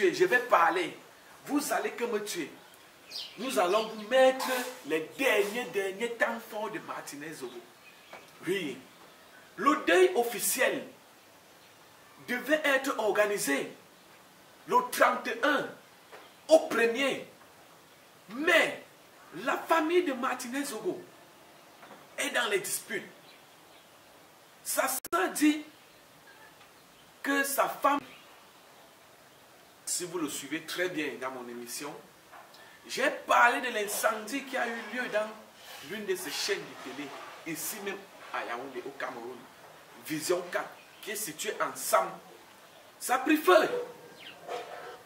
je vais parler. Vous allez que me tuer. Nous allons vous mettre les derniers, derniers temps forts de Martinez Zogo. Oui. Le deuil officiel devait être organisé le 31 au premier. Mais la famille de Martinez Zogo est dans les disputes. Sa soeur dit que sa femme, si vous le suivez très bien dans mon émission, j'ai parlé de l'incendie qui a eu lieu dans l'une de ces chaînes de télé, ici même à Yaoundé, au Cameroun, Vision 4, qui est située ensemble. Ça a pris feu.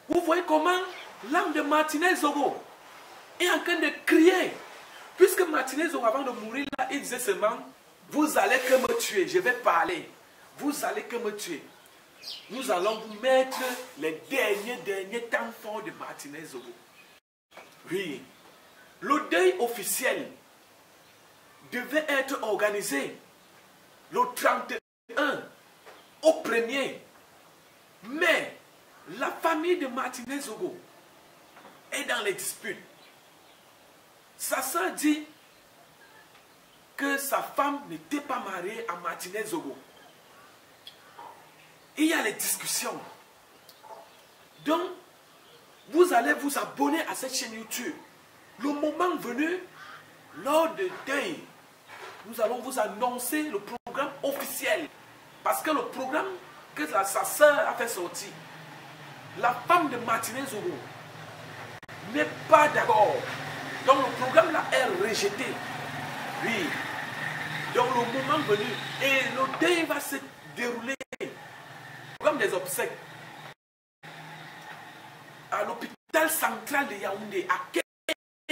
Vous voyez comment l'âme de Martinez Zogo est en train de crier. Puisque Martinez Zogo, avant de mourir, là, il disait seulement, vous allez que me tuer, je vais parler. Vous allez que me tuer. Nous allons vous mettre les derniers, derniers temps forts de Martinez Zogo. Oui. Le deuil officiel devait être organisé le 31 au premier. Mais la famille de Martinez Zogo est dans les disputes. Sa soeur dit que sa femme n'était pas mariée à Martinez Zogo. Il y a les discussions. Donc, vous allez vous abonner à cette chaîne YouTube. Le moment venu, lors de deuil, nous allons vous annoncer le programme officiel. Parce que le programme que sa soeur a fait sortir, la femme de Martinez Zogo n'est pas d'accord. Donc le programme là est rejeté. Oui. Donc le moment venu, et le deuil va se dérouler des obsèques à l'hôpital central de Yaoundé à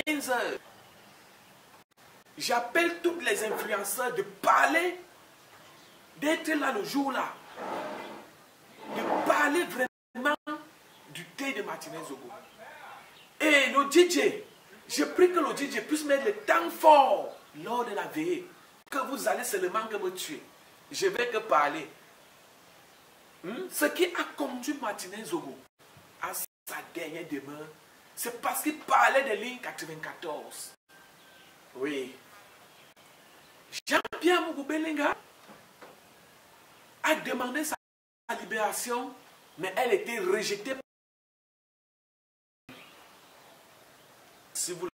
15 heures. J'appelle tous les influenceurs de parler, d'être là le jour-là, de parler vraiment du thé de Martinez Zogo. Et le DJ, je prie que le DJ puisse mettre le temps fort lors de la veillée, que vous allez seulement que me tuer. Je vais que parler. Ce qui a conduit Martinez Zogo à sa dernière demeure, c'est parce qu'il parlait de ligne 94. Oui. Jean-Pierre Mougoubelinga a demandé sa libération, mais elle était rejetée. Si vous